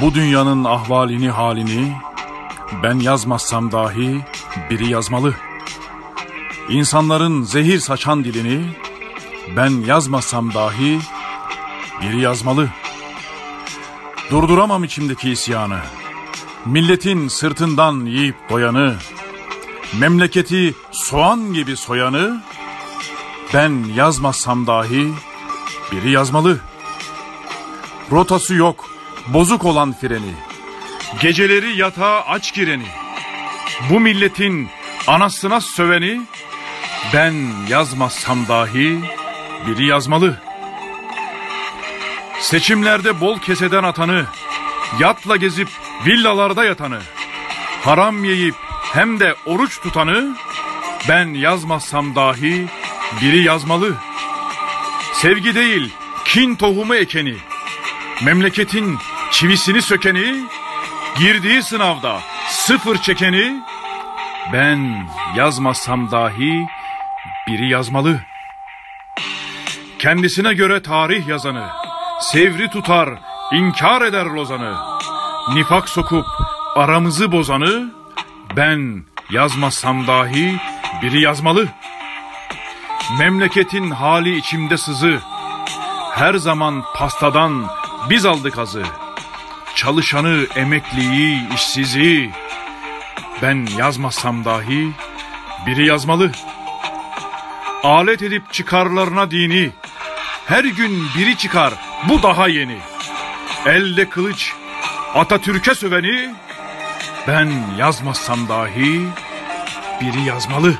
Bu dünyanın ahvalini halini ben yazmazsam dahi biri yazmalı. İnsanların zehir saçan dilini ben yazmasam dahi biri yazmalı. Durduramam içimdeki isyanı. Milletin sırtından yiyip doyanı, memleketi soğan gibi soyanı ben yazmazsam dahi biri yazmalı. Rotası yok, bozuk olan freni. Geceleri yatağa aç gireni. Bu milletin anasına söveni ben yazmazsam dahi biri yazmalı. Seçimlerde bol keseden atanı, yatla gezip villalarda yatanı, haram yiyip hem de oruç tutanı ben yazmazsam dahi biri yazmalı. Sevgi değil, kin tohumu ekeni, memleketin çivisini sökeni, girdiği sınavda sıfır çekeni ben yazmazsam dahi biri yazmalı. Kendisine göre tarih yazanı, sevri tutar, inkar eder lozanı, nifak sokup aramızı bozanı ben yazmazsam dahi biri yazmalı. Memleketin hali içimde sızı, her zaman pastadan biz aldık azı. Çalışanı, emekliyi, işsizi ben yazmazsam dahi biri yazmalı. Alet edip çıkarlarına dini, her gün biri çıkar bu daha yeni. Elde kılıç Atatürk'e söveni ben yazmazsam dahi biri yazmalı.